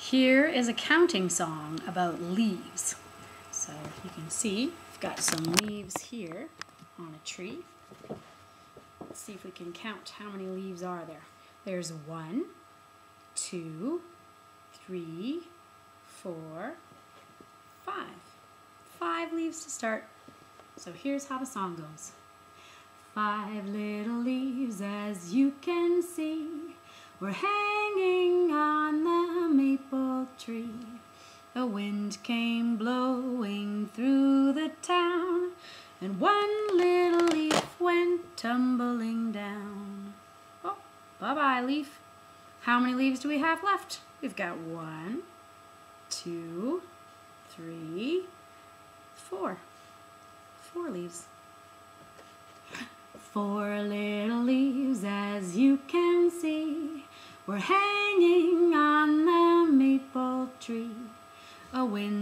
Here is a counting song about leaves. So you can see I've got some leaves here on a tree. Let's see if we can count how many leaves are there. There's one, two, three, four, five. Five leaves to start. So here's how the song goes. Five little leaves as you can see were hanging on wind came blowing through the town and one little leaf went tumbling down. Oh, bye-bye leaf. How many leaves do we have left? We've got one, two, three, four. Four leaves. Four little leaves, as you can see, were hanging on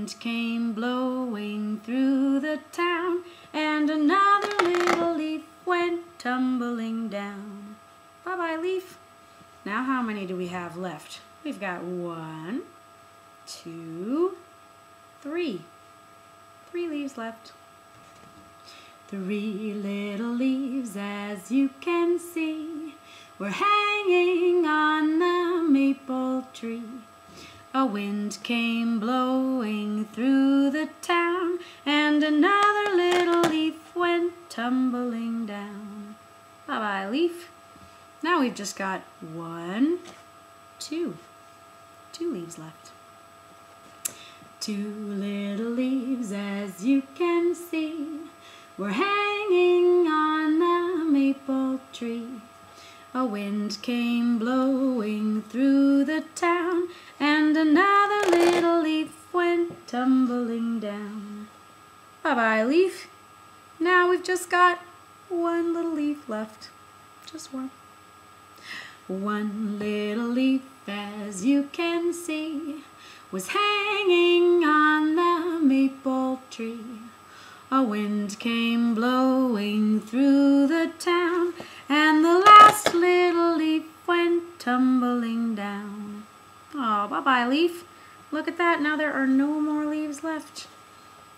wind came blowing through the town, and another little leaf went tumbling down. Bye-bye, leaf. Now how many do we have left? We've got one, two, three. Three leaves left. Three little leaves, as you can see, were hanging on the maple tree. A wind came blowing through the town, and another little leaf went tumbling down. Bye-bye, leaf. Now we've just got one, two, two leaves left. Two little leaves, as you can see, were hanging on the maple tree. A wind came blowing through the town, and another little leaf went tumbling down. Bye-bye, leaf. Now we've just got one little leaf left. Just one. One little leaf, as you can see, was hanging on the maple tree. A wind came blowing through the town, and the last little leaf went tumbling down. Oh, bye-bye, leaf. Look at that, now there are no more leaves left.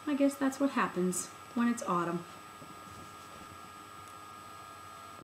I guess that's what happens when it's autumn.